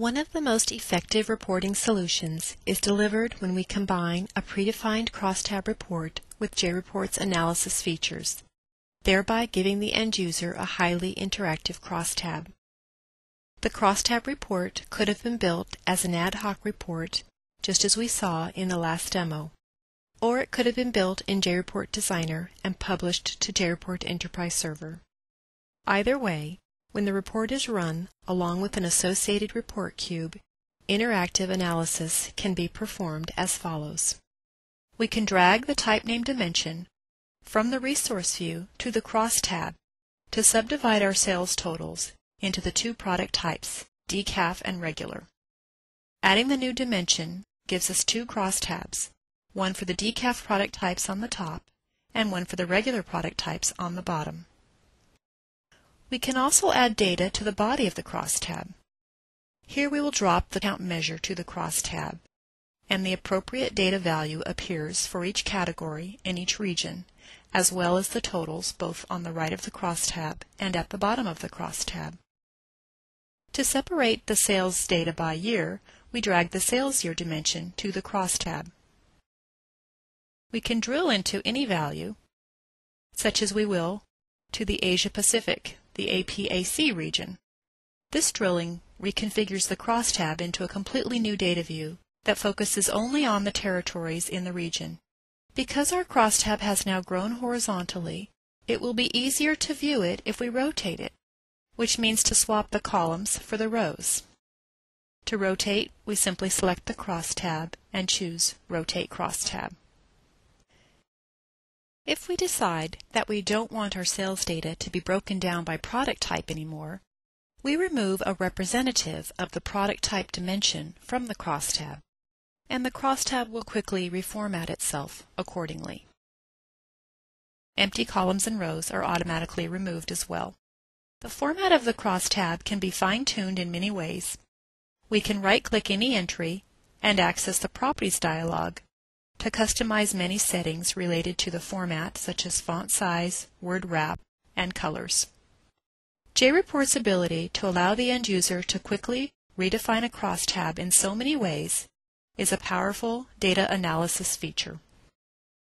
One of the most effective reporting solutions is delivered when we combine a predefined crosstab report with JReport's analysis features, thereby giving the end user a highly interactive crosstab. The crosstab report could have been built as an ad hoc report, just as we saw in the last demo, or it could have been built in JReport Designer and published to JReport Enterprise Server. Either way, when the report is run, along with an associated report cube, interactive analysis can be performed as follows. We can drag the type name dimension from the resource view to the cross tab to subdivide our sales totals into the two product types, decaf and regular. Adding the new dimension gives us two cross tabs, one for the decaf product types on the top and one for the regular product types on the bottom. We can also add data to the body of the crosstab. Here we will drop the count measure to the crosstab, and the appropriate data value appears for each category in each region, as well as the totals both on the right of the crosstab and at the bottom of the crosstab. To separate the sales data by year, we drag the sales year dimension to the crosstab. We can drill into any value, such as we will to the Asia Pacific the APAC region. This drilling reconfigures the crosstab into a completely new data view that focuses only on the territories in the region. Because our crosstab has now grown horizontally, it will be easier to view it if we rotate it, which means to swap the columns for the rows. To rotate, we simply select the crosstab and choose Rotate Crosstab. If we decide that we don't want our sales data to be broken down by product type anymore, we remove a representative of the product type dimension from the crosstab, and the crosstab will quickly reformat itself accordingly. Empty columns and rows are automatically removed as well. The format of the crosstab can be fine-tuned in many ways. We can right-click any entry and access the Properties dialog to customize many settings related to the format such as font size, word wrap, and colors. JReport's ability to allow the end user to quickly redefine a crosstab in so many ways is a powerful data analysis feature.